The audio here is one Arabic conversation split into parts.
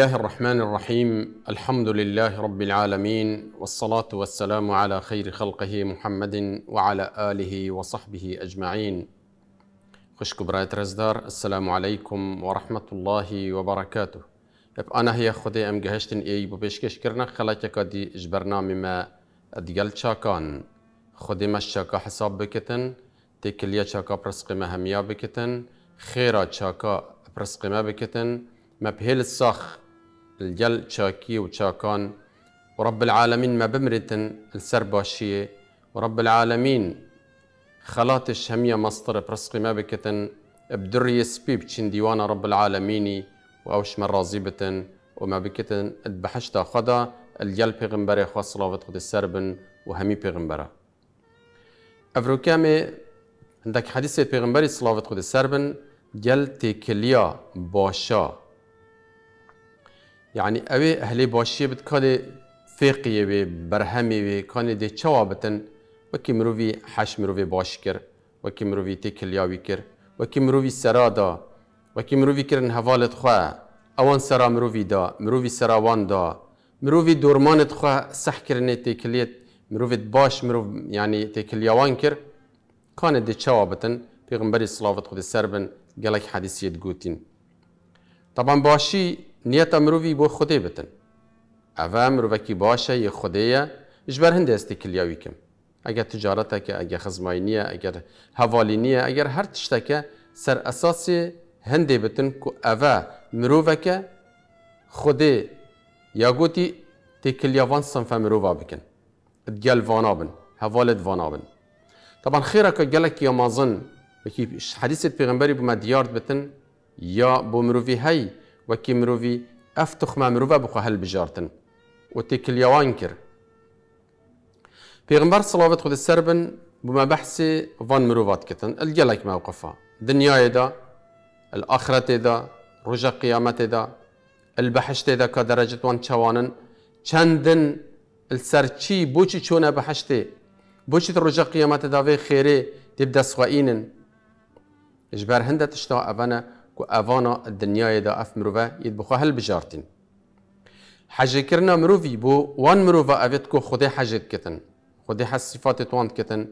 الله الرحمن الرحيم الحمد لله رب العالمين والصلاة والسلام على خير خلقه محمد وعلى آله وصحبه أجمعين خشك برايت رزدار السلام عليكم ورحمة الله وبركاته اب أنا هي خدي أم جهشتن إي ببشكش كرنا خلاك كدي إجبرنا مما ديال شاكان خدي ما شاكا حساب بكتن تكليا شاكا برسقي ما هميا بكتن خيرا شاكا برسقي ما بكتن ما بهيل الصخ الجل شاكي وشاكان ورب العالمين ما بمرتن السر باشية ورب العالمين خلاتش همية مصدر برسقي ما بكتن بدري سبيب تشين ديوانا رب العالمين وأوش من راضيبتن وما بكتن اتبحشتا خدا الجل پیغمبر خوا صلاوت خود السربن وهمي پیغمبره افروكامي عندك حديث پیغمبری صلاوت خود السربن جل تكليا باشا. یعنی ئەوێ اهلی باشی بت کاێ فقیه وێ بەرهەمێ وێ کانێ دێ چاوا بتن؟ وەکی مرۆڤی حەش مرۆڤێ باش کرد وەکی مرۆڤی تێکلیاوی کرد وەکی مرۆڤی سەرادا وەکی مرۆڤی کردن هەواڵت خوێ ئەوان سەرا مرۆڤی دا مروی سەراوان دا. مرۆڤی دورمانت خوێ سەحکردێ باش مرو یعنی تێکلیاوان کر. کانە دێ چاوا بتن؟ پێغمبەری سلااوت خود سربن گلک حدیثیت گوتین. طبعا باشی نیت مروی بو خوده بتن. اوه مروکی باشه یه خوده اجبر هنده استکلیاوی کم. اگر تجارت که اگر خزماینیه اگر حوالینیه اگر هر تشتکه سر اساس هنده بتن که اوه مروکه خوده یا گوتی تکلیاوان صنف مروفا بکن. ادگل وانا بن حوالت وانا بن. طبعا خيرك جلك يا مازن وكي حديث البيغمبري بما ديارت بتن يا بومروفي هاي وكي مروفي أفتخ ما مروفا بخو هل بجارتن وتكل يوانكر بيغمبر صلوات خود السربن بما بحثي فان مروفات كتن الجلك موقفها دنيا دا الآخرة دا رجا قيامة دا البحشت دا كدرجة وان شوانن چندن السرچي بوچي چونه بحشتي بوچي رجا قيامة دا في خيري تبدا سوائينن اجبار هنده تشتا ابانا كو افانا الدنيا دا أف مروفا يدبخو هل بجارتين؟ حاجة كرنا مروفي بو وان مروفا افيت كو خودي حاجة كتن خودي حس صفات توان كتن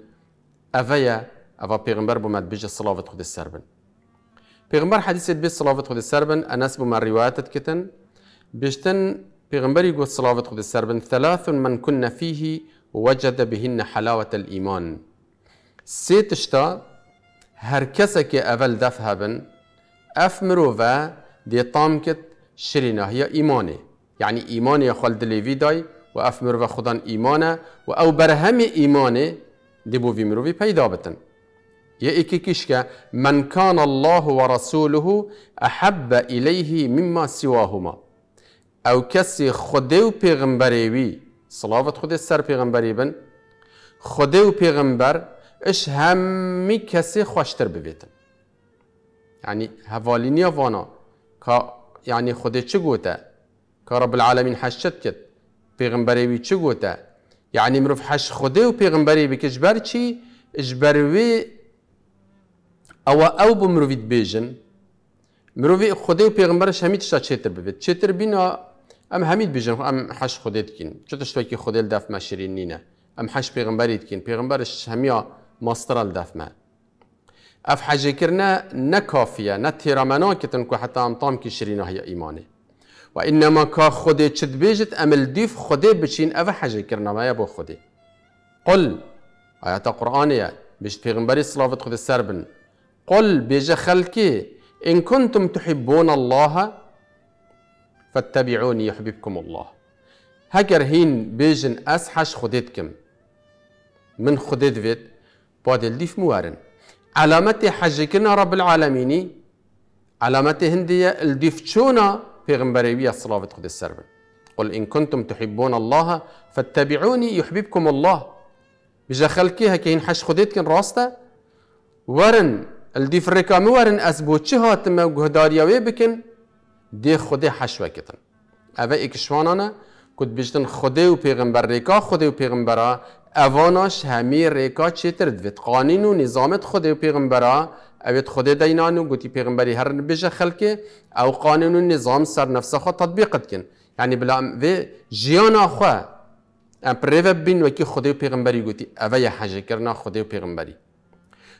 أفايا أفا پیغمبر بو مد بيجا صلاة خود السربن پیغمبر حديث بي صلاة خود السربن انس بو من روايات كتن. بيجتن پیغمبر يقول صلاة خود السربن ثلاث من كنا فيه وجد بهن حلاوة الإيمان. سيتشتا هر كسك أول دفها بن أف مروفا دي طامكت شرينا هي ايماني يعني ايماني خال دليفي داي و مروفا خدان ايمانا و أو برهم ايماني دي بو في مروفي پیدا بتن. يا ايكي كيشكا من كان الله ورسوله أحب إليه مما سواهما. أو كسي خديو پیغمبريوي صلاوت خود سر پیغمبري بن خديو پیغمبر اش همي كسي خوشتر ببيتن یعنی هەڤالینیە وانا؟ که یعنی خودێ چ گوته؟ کە رب بالعاالەمین حەشت کرد. وی چ گوته؟ یعنی مروف حش خودێ و پێغمبەری بکەشبەر چی؟ ژبەروێ او او بۆ مرۆڤیت بێژن مرۆڤ خودێ و پیغمبرش همی تشتا چتر ببید چتر بینا ئەم هەمید بژن ئەم حەش خودێتکن چ تشتێکی خودێل دافمە شیرین ام حش حەش پێغمبەریتکن پیغمبرش هەمیە ماسترال دافمە اف حاجة كرنا نكافيه نتيرامنا كتنكو حتى امطام كشرينا هي ايماني وانما كا خدي تشد بيجت امل ديف خدي بشين اف حاجة كرنا ما يبو خدي قل آيات قرآنية بيش پیغمبري صلاة خد السربن قل بيجا خلكي إن كنتم تحبون الله فاتبعوني يحببكم الله. هكر هين بيجن أسحش خديتكم من خديت فيت بعد الديف موارن. علامتي حجكنا رب العالمين علامتي هندية الدفتشونا في غنبريبية صلاة خد السربن قل إن كنتم تحبون الله فاتبعوني يحببكم الله. بجا خلقي هكين حش خديت كن راستا ورن الديف الركام ورن أسبوتشي هاتما وهداريا ويبكن دي خدي حشوة كتن أبا إكشوانانا كنت بجتن خدي و پیغمبر ريكا خدي و اواناش همي ريكا چتر دوید قانين و نظامت و پیغمبرا اوید خود دینانو گوتی پیغمبری هر بجه خلکه او قانون و نظام سر نفس خود تطبیقت کن یعنی بلا و جیانا خو ام پریو بین وکی خود و پیغمبری گوتی اوه یه حاجه کرنا خود و پیغمبری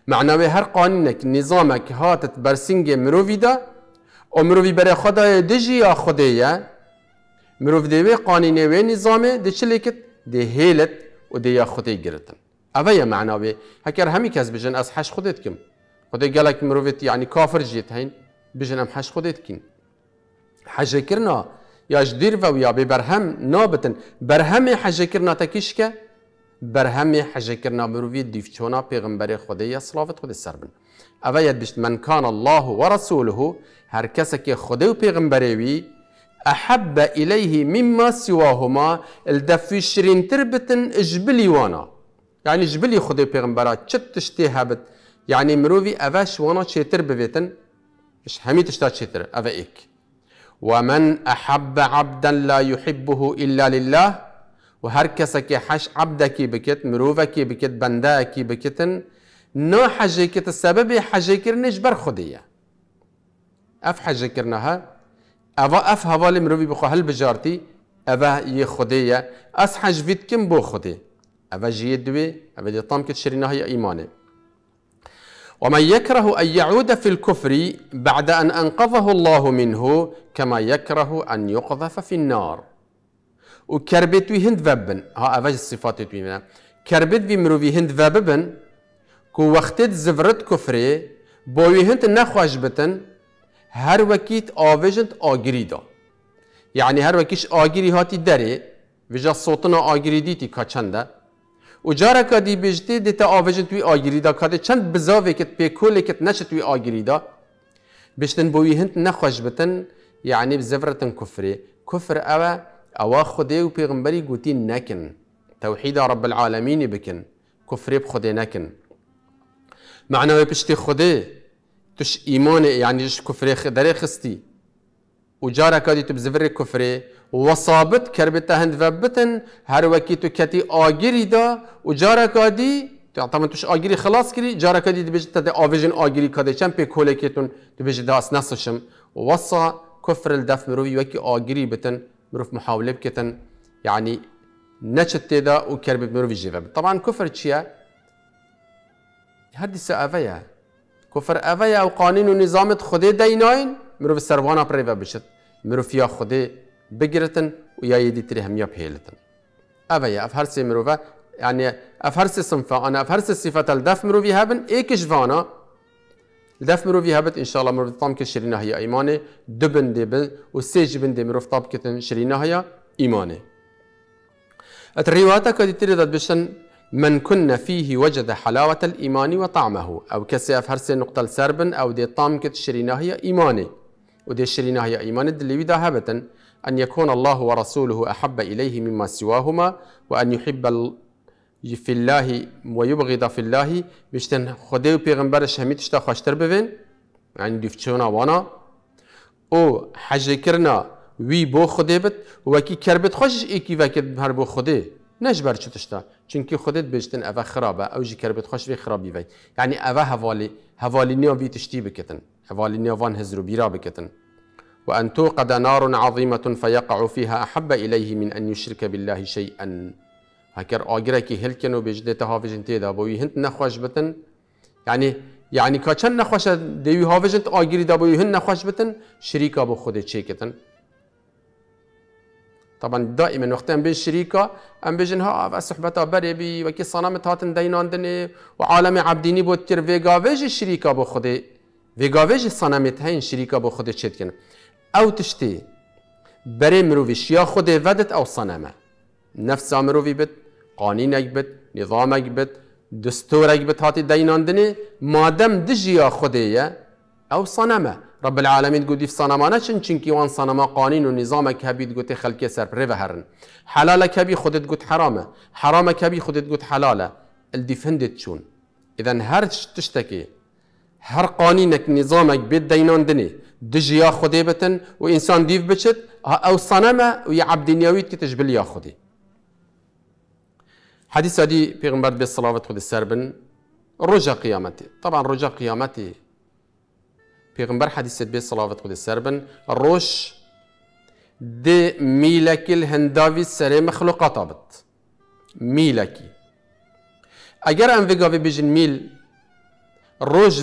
معناوی هر قانونک نظامک هاتت برسنگ مروی دا و مروی برای خدای دجی یا خدایه مروی دیوی قانونی و نظامه دی چلیکت دی هیلت و دی یا خدای گرتن اوه معناوی هکر همی کس بجن از حش خودت کم خدای گلک مروفت یعنی کافر جیت هین بجن حش خودت کن حجه کرنا یا جدیر و یا برهم نابتن. برهم حجه کرنا تکیش که برهم حجه کرنا مروفی دیفچونا پیغمبر خدای صلافت خود سر بن. اوه بشت من کان الله و رسوله هر کس که خدا و پیغمبره وی أحب الیه مما سواهما الدفی شرین تربتن اجبلی وأنا. يعني جبلي خدي پیغمبرات چت تشتي هبت يعني مروفي أفاش وأنا چيتر ببيتن مش همي تشتا أفا إيك ومن أحب عبدا لا يحبه إلا لله وهر كسك حش عبدك بكت مروفك بكت بنداك بكتن نو حجيكت السبب حجيكر نجبر خدية. أف حجيكرناها أفا أف هوالي مروفي بخو هل بجارتي أفا يخدية أس حجفيت كم بو خدية أفا جي دوي أفا دي طام كتشرينا هي إيمانه ومن يكره أن يعود في الكفر بعد أن أنقذه الله منه كما يكره أن يقذف في النار. وكربت وي هند فبن ها أفاج الصفات توي كربت وي مروي هند فبن كو وقتت زفرت كفري بوي هند نخواش بتن هر وکیت آویجند آگری دا یعنی هر وکیش آگری هاتی دەرێ وژە صوتنا آگری دیتی کا چەندە و جارەکە دیبێژتێ دێتە ئاوێژن توی چند کاتێ چەند پیکولی کت نەشە توی دا بشتن بوی هند نخوش بتن یعنی بزەورەتن کفری. کفر او او خوده و پیغمبری گوتی نکن. توحید رب العالمینی بکن. کفری بخوده نکن. معنی پشتی خوده تش ایمان یعنی جش کفری داره خستی. و جارا کدی تو بزفر کفری وصابت کربتا هند وبتن هر وکی تو کتی آگیری دا و جارا کادی طبعا توش آگیری خلاص کری جارا کادی دی بجت تا آویژن آگیری کاده چند پی کوله کتون دی بجت دا اس نصشم وصا كفر الدف مروي وكي آگیری بتن مروف محاولة بكتن يعني نشت تدا وكرب مروف جيفا طبعا كفر تشيا هدي سأفيا كفر أفيا وقانون ونظام خدي ديناين مروف سروانا بريفا بشت مروف يا خدي بگرتن و یا یدی تری هم یا بهیلتن اوه یا اف هر سه مروفه يعني اف هر سه صنفه أنا اف هر سه صفات الدف مروفي هبن ايكش فانا الدف مروفي هبت ان شاء الله مروف طام كشرينا هي ايمانه دبن دي بن وسيج بن دي مروف طاب كتن شرينا هي ايمانه الروايات كدي تريد بشن من كنا فيه وجد حلاوة الإيمان وطعمه أو كسي أف نقطة السربن أو دي طام كت شرينا هي إيمانه ودي شرينا هي إيمان الدليل ده هبتن أن يكون الله ورسوله أحب إليه مما سواهما وأن يحب في الله ويبغض في الله. بيشتن خدي وبيغمبرش هميت اشتا خوشتر ببين؟ يعني دفتشونا وأنا. أو حاجة كرنا وي بو خدي بت وكي كربت خوش ايكي وكي بو خدي نجبر چه تشتا؟ چونكي خدت بيشتن اوه خرابه أو جي كربت خوش في خرابي وي يعني اوه هوالي هوالي نيو بي تشتي بكتن هوالي نيو وان هزرو بيرا بكتن وأن توقد نار عظيمة فيقع فيها أحب إليه من أن يشرك بالله شيئا هكر آجرك هلكن وبجدة هافجن تيدا بوي هنت نخوش بتن. يعني يعني كاشن نخوش ديوي هافجن آجري دا بوي هن نخوش بتن. شريكا بو خود تشيكتن طبعا دائما وقت بين شريكا ام بيجن ها صحبتها بري بي وكي صنمت هاتن دينان دني وعالم عبديني بو تير فيغا فيج الشريكا بو خود فيغا فيج صنمت هين شريكا بو خود تشيكتن او تشتي بري مروفيش يا خود ودت او صنمه نفس مروفي بت قانونك بت نظامك بت دستورك بت هاتي ديناندني مادام دجي يا خديه او صنمه رب العالمين قد في صنمانه چن؟ چنكي وان صنما قانون ونظامك هبيد قد خلقي سر بريفهرن حلالك هبي خدت قد حرامه. حرامك هبي خدت قد حلاله. الديفندت شون اذا هر تشتكي هر قانونك نظامك بيت ديناندني دجيا خدي بتن وإنسان ديف بچت. أو صنمة ويا عبد نيويت كتجبل يا خدي حديث دي پیغمبر بالصلاة خد السربن رجا قيامتي طبعا رجا قيامتي پیغمبر حدیث بی صلوات خود سربن روش ده میلکی الهنداوی سر مخلوقات آبد میلکی. اگر ام وگاوی بیجن میل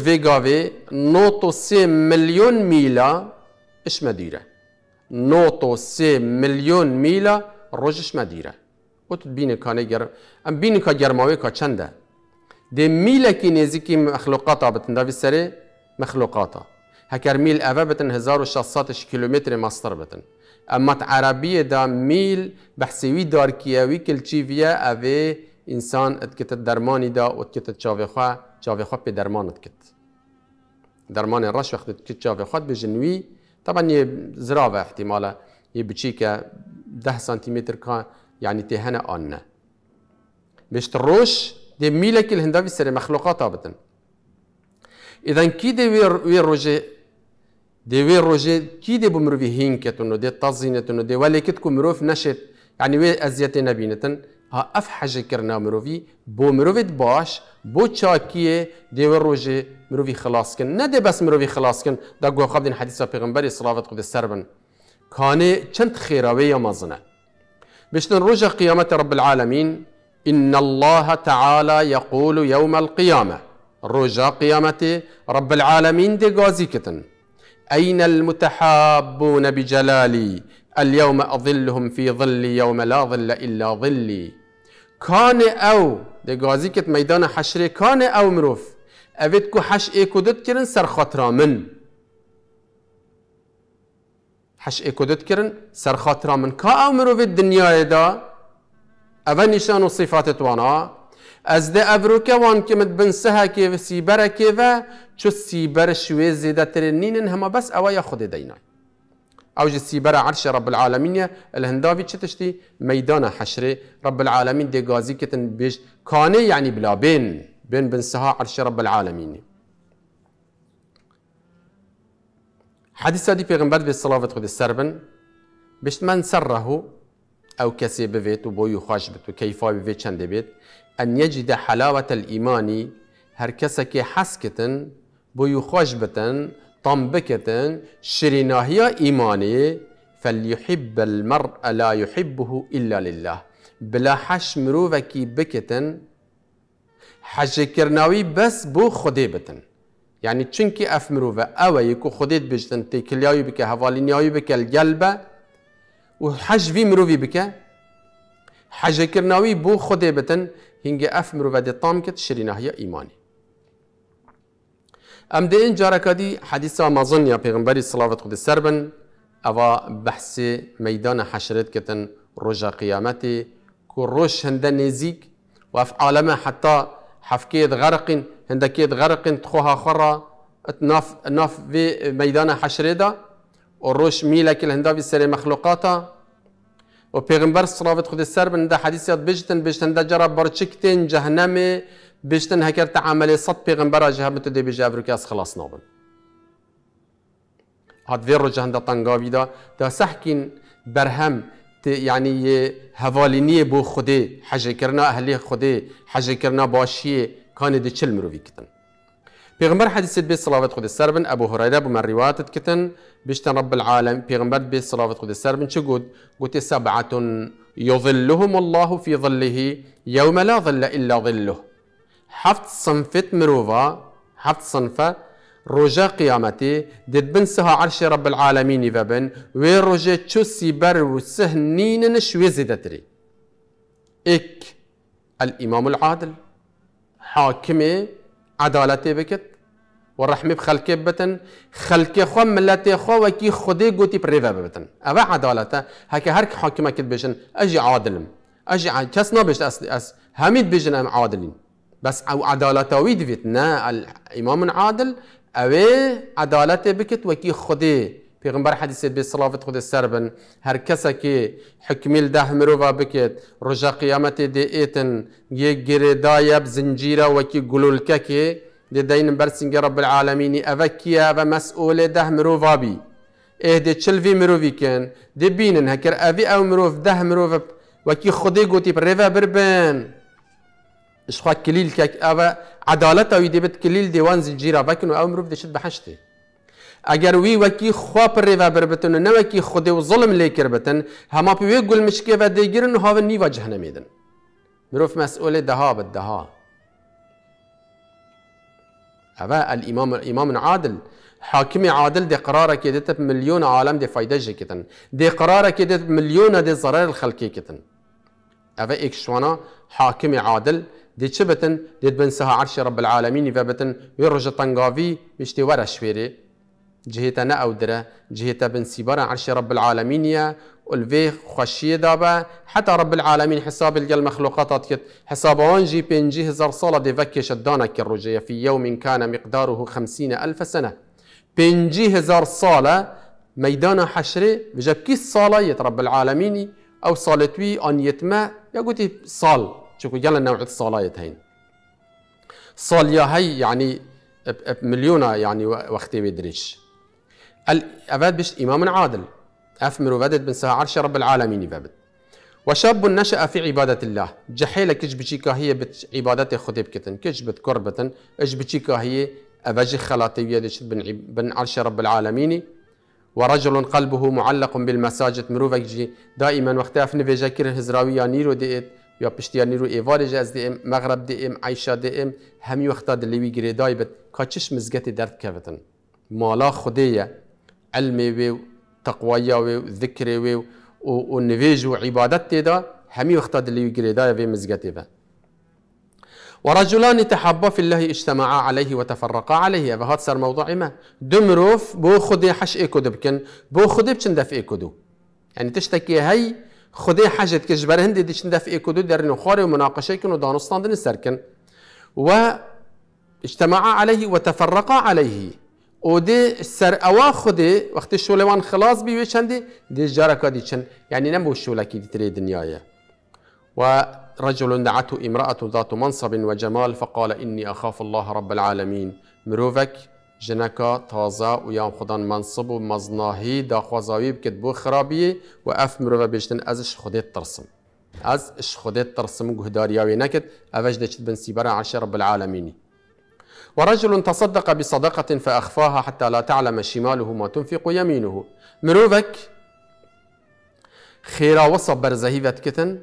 وگاوی نوتو سه میلیون میلا مدیره. نوتو سه میلیون میلا روشش مدیره. و تو بینه کانه گرم ام بینه که گرماوی که چنده؟ ده میلکی نزیکی مخلوقات هکر میل اوه بتن 1600 کیلومتر ماستر بتن. اما عربیه دا میل بحثوی دار کیوی کلچیویه اوه انسان اتکت درمانی دا اتکت چاوی خواه چاوی درمان اتکت. درمان رش وقت اتکت چاوی خواه بجنوی طبعا یه زراوه احتمالا. یه بچی که ده سانتیمتر کان يعني تهنا آن بشت روش دي ميلك الهنداوي سر مخلوقات آبتن إذا كي دي وي روجي؟ دي وي روجي كي دي بمروفي هينكتن دي تزينتن دي ولي كتكو مروف نشت يعني وي أزيتي نبينتن ها اف حاجة کرنا مروفي. بو مروفيت باش بو چاکیه دی روجه مروفي خلاص کن نه دی بس مروفي خلاص کن دا گو خاب دین حدیث پیغمبر صلوات قدس سربن. کانه چند خیراوی یا مزنه بشتن رجع قيامة رب العالمين إن الله تعالى يقول يوم القيامة رجع قيامة رب العالمين دي غازيكتن أين المتحابون بجلالي؟ اليوم أظلهم في ظلي يوم لا ظل إلا ظلي. كان أو دي غازيكت ميدان حشري كان أو مروف. أفيدكو حش إيكو دتكرن سر خطرا من. حش ايكودت كرن سر خاطرا من. كا امرو في الدنيا دا؟ اول نشان و صفات توانا؟ از ده ابروكا وان كمت بنسها كيف سيبرا كيف چو سيبر شوي زيادة ترنين هما بس اوا يا خود دينا أو جي سيبر عرش رب العالمين الهنداوي تشتي ميدان حشري رب العالمين دي غازي كتن بيش كاني يعني بلا بين بين بنسها عرش رب العالمين حديث دي پیغمبر به صلوات خود سربن بشت من سره أو كسي بفيت وبو يخاش بت وكيفا بفيت چند بيت أن يجد حلاوة الإيمان هر كسك حسكتن بتن طنبكتن شريناهيا إيماني فليحب المرء لا يحبه إلا لله. بلا حش مروفكي بكتن حج كرناوي بس بو بتن يعني چونكي أف مروفة أو يكو خديت بجتن تيكلياوي بك هفالينياوي بك الجلبة وحج في مروفي بك. حج كرناوي بو خدي بتن هنگي اف مروفه دي طام كت شرينا هي ايماني ام دي ان جاركا دي حديثة ما ظن يا پیغمبري صلاة قد سربن اوا بحث ميدان حشرت كتن رجا قيامتي كو روش هنده نزيك واف عالمه حتى حفكيت غرق هندكيت غرق تخوها خرا ناف ناف في ميدان حشريدا ميلا كل هندا في سر مخلوقاتا وبيغمبر صلاة خد السر من ده حديثيات بجتن ده جرى برشكتين جهنمي بجتن هكر تعامل صد بيغمبر جهبت دي بجابر كاس خلاص نوبن هاد فيرو جهندا طنقاوي دا دا سحكين برهم يعني هفالينيه بو خدي حاجة كرنا أهلي خدي حاجة كرنا باشيه كان دي چل مروفي كتن پیغمبر حديث بي صلوات خود السربن ابو هريره بمن روایت كتن بيشتن رب العالم پیغمبر بي صلوات خود السربن چه قد قلت سبعة يظلهم الله في ظله يوم لا ظل إلا ظله. حفت صنفت مروفا حفت صنفة رجا قيامتي دد بن سها عرش رب العالمين فبن وين رجا چو سيبر وسهنين نشوي زدتري اك الإمام العادل حاكمه عدالتي بكت والرحمة بخلقه بتن خلقه خو ملته خو وكي خدي قوتي بريفا بتن أبا عدالته هكا هرك حاكمة كت بيجن أجي عادلم. أجي عاد كس نابش أس أس هميد بيجن أم عادلين. بس أو عدالته ويد نا الإمام عادل أوي عدالته بكت وكي خدي پیغمبر حدیث به صلوات خود سربن هر کسی که حکمیل ده مروفا بکت رجا قیامت دی ایتن یه گردایب زنجیره وکی گلولکه که دی دین برسنگ رب العالمین اوکیه و مسئول ده مروفا بی. آه دی چلوی مروفی کن دی بینن هکر اوی أو مروف ده مروف وکی خودی گوتی پر ریفا بربن اش خواهد کلیل که أو عدالت اوی دی بت کلیل دیوان زنجیره بکن و أو مروف دی شد بحشته اگر وی وکی خوا پر ریوا بربتن نه وکی خود و ظلم لیکر بتن هما پی گل مشکی و دیگرن ها و نیوا جهنمیدن مروف مسئول دها بالدها هذا الامام امام عادل حاكم عادل دي قرارة كده بمليون عالم دي فايدة جكتن دي قرارة كده بمليون دي ضرر الخلقي كتن هذا إكشوانا حاكم عادل دي چبتن دي بنسها عرش رب العالمين فبتن يرجع تنقافي مشتي ورا شويري جهتا نأودرة جهتا بنسيبارا عرش رب العالمين يا والفي خشية دابا حتى رب العالمين حساب الجل مخلوقات كت حساب وانجي بينجي هزار صالة دي فكش الدانا كالرجية في يوم كان مقداره خمسين ألف سنة. بينجي هزار صالة ميدان حشري بجاب كيس صالة رب العالمين أو صالتوي أن يتما يا قلتي صال شوفوا يلا نوع الصالة هين صال يا هي يعني مليونة يعني وقتي بيدريش الأفاد بش إمام عادل. أفمر وفدد بن سها عرش رب العالمين فابد وشاب نشأ في عبادة الله. جحيلة كش بشيكا هي بعبادة خدي بكتن كش بتكربتن إيش بشيكا هي أفجي خلاتي بن, بن عرش رب العالمين. ورجل قلبه معلق بالمساجد. مروفك جي دائما وقتها في نفيجا كير هزراوية نيرو ديت يا بشتيا نيرو ايواري جاز ديم مغرب ديم عيشة ديم همي وقتا دلوي جري دايبت كاتشش مزگتي درد كفتن مالا خديه علمي وي تقويا وي ذكري وي ونفيج وعبادت دا همي وقتا يقري دا في مزقتي با ورجلان تحبا في الله اجتمعا عليه وتفرقا عليه. فهذا صار موضوع ما دمروف بو خدي حش ايكو دبكن بو خدي بچن دف ايكو دو يعني تشتكي هي خدي حاجت كجبر هندي دي چن دف ايكو دو درن خاري ومناقشة كن ودانستان دن سركن. و اجتمعا عليه وتفرقا عليه. ودي سر اوا خودي وقت الشولوان خلاص بي چندي دي جاركا دي چن يعني نمو شولكي دي تري دنيايا ورجل دعته امرأة ذات منصب وجمال فقال إني أخاف الله رب العالمين مروفك جنكا تازا ويام خدان منصب ومزناهي دا خوزاوي بكت بو خرابية وأف مروفا بيشتن أزش خديت ترسم. از اش خديت ترسم قهدارياوي نكت أفش دشت بن سيبرا عشر رب العالمين ورجل تصدق بصدقة فأخفاها حتى لا تعلم شماله ما تنفق يمينه. مروفك خيرا وصب برزهيفت كتن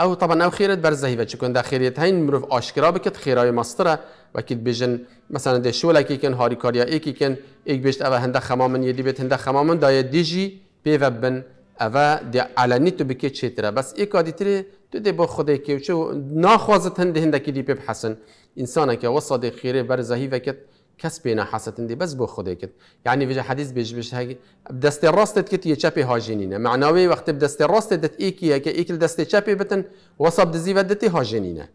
أو طبعا أو خيرت برزهيفت شكون دا خيريت هين مروف اشكرا بكت خيراي مسترة. وكيد بيجن مثلا دي شولا كي كن هاري كاريا اي كي كن ايك بيشت اوه هنده خمامن يدي بيت هنده خمامن دا ديجي بيوبن اوه دي علني تو بكي تشيترا بس ايكا دي تري دي بو خده كي وشو ناخوازت هنده هنده كي دي بيب حسن انسانك وصد خيره بر زهيفك کس پینا حسد دی بس بو خوده کت. یعنی وجه حدیث بیش بیش هاگی دست راستت کت یه چپی هاجینینه معناوی وقت بدست راستت دت ایکیه که ایکل دست چپی بتن وصب دزی و دتی هاجینینه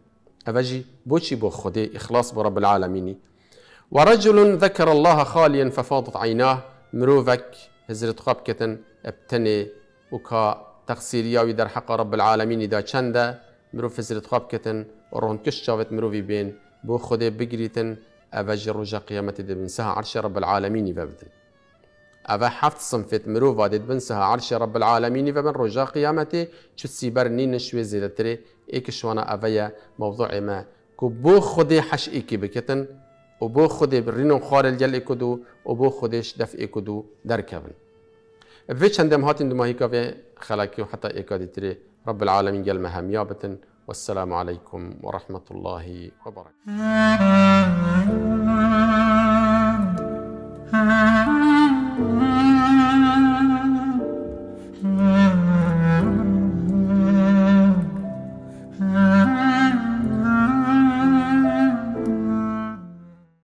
اوجی بوچی بو خوده اخلاص برب العالمين ورجل ذكر الله خاليا ففاضت عيناه مروفك هزرت خاب كتن ابتني وكا تقصيرياوي در حق رب العالمين دا چنده؟ مروف هزرت خاب كتن ورون كش شافت مروفي بين بو خده بگریتن اوه جی روژا قیامت دبن سها عرش رب العالمین ببدن اوه حفت صنفت مرو وادد بن. سها عرش رب العالمین ببن روژا قیامتی چو سیبر نین شوی زیدتره ایک شوانا اوه موضوع ما. کو بو خودی حش ایکی بکتن و بو خودی برینو الجل اکدو و بو خودش دفع اکدو في چندم هاتن دماهی که خلاکی و حتی ایکادی تري رب العالمین گل مهم یابتن. والسلام عليكم ورحمة الله وبركاته